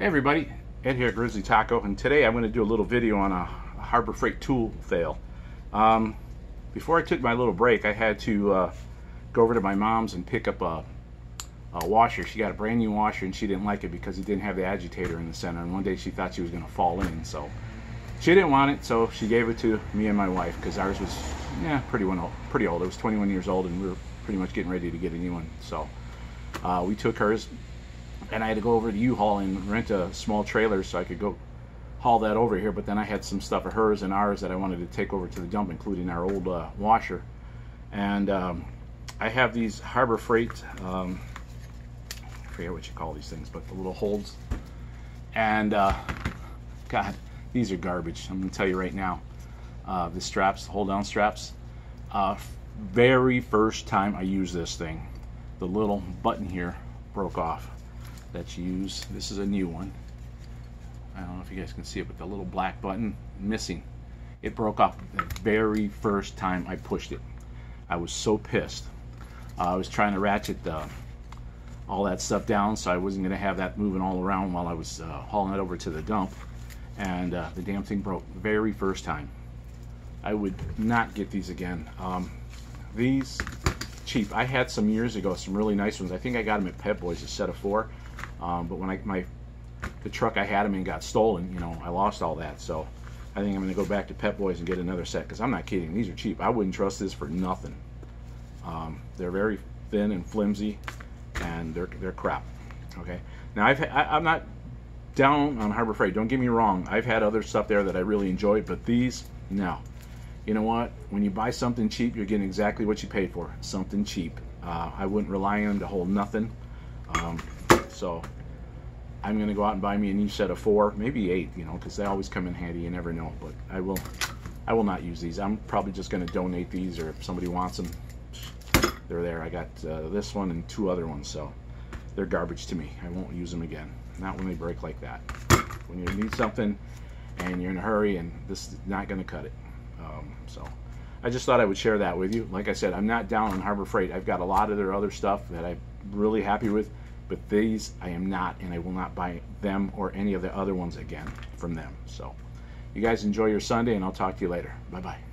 Hey everybody, Ed here at Grizzly Taco, and today I'm going to do a little video on a, Harbor Freight tool fail. Um, before I took my little break, I had to uh, go over to my mom's and pick up a, a, washer. She got a brand new washer and she didn't like it because it didn't have the agitator in the center, and one day she thought she was going to fall in, so she didn't want it, so she gave it to me and my wife because ours was yeah pretty, one, pretty old. It was 21 years old, and we were pretty much getting ready to get a new one, so uh, we took hers and I had to go over to U-Haul and rent a small trailer so I could go haul that over here. But then I had some stuff of hers and ours that I wanted to take over to the dump, including our old uh, washer. And um, I have these Harbor Freight, um, I forget what you call these things, but the little holds. And uh, God, these are garbage. I'm going to tell you right now. Uh, the straps, the hold down straps. Uh, very first time I used this thing, the little button here broke off that you use. This is a new one. I don't know if you guys can see it, but the little black button missing. It broke off the very first time I pushed it. I was so pissed. Uh, I was trying to ratchet the, all that stuff down so I wasn't going to have that moving all around while I was uh, hauling it over to the dump. And uh, the damn thing broke very first time. I would not get these again. Um, these cheap. I had some years ago some really nice ones. I think I got them at Pep Boys, a set of four. Um, but when I my the truck I had them in got stolen, you know, I lost all that. So I think I'm going to go back to Pep Boys and get another set because I'm not kidding. These are cheap. I wouldn't trust this for nothing. Um, they're very thin and flimsy, and they're they're crap. Okay. Now I've I, am not down on Harbor Freight. Don't get me wrong. I've had other stuff there that I really enjoyed, but these no. You know what? When you buy something cheap, you're getting exactly what you paid for. Something cheap. Uh, I wouldn't rely on them to hold nothing. Um, so I'm going to go out and buy me a new set of four, maybe eight, you know, because they always come in handy. You never know. But I will, I will not use these. I'm probably just going to donate these, or if somebody wants them, they're there. I got uh, this one and two other ones, so they're garbage to me. I won't use them again. Not when they break like that. When you need something and you're in a hurry, and this is not going to cut it. Um, so. I just thought I would share that with you. Like I said, I'm not down on Harbor Freight. I've got a lot of their other stuff that I'm really happy with. But these I am not, and I will not buy them or any of the other ones again from them. So you guys enjoy your Sunday, and I'll talk to you later. Bye-bye.